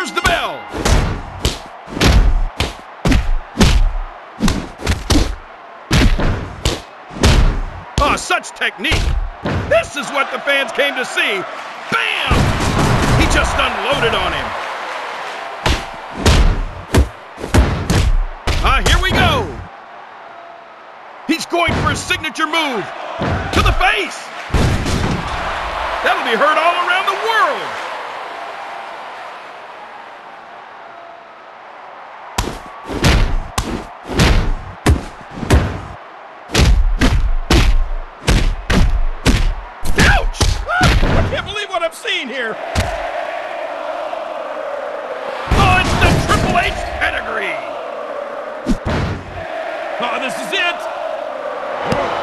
there's the bell. Oh, such technique. This is what the fans came to see. Bam! He just unloaded on him. Ah, here we go. He's going for a signature move. To the face. That'll be heard all what I'm seeing here. Oh, it's the Triple H pedigree. Oh, this is it.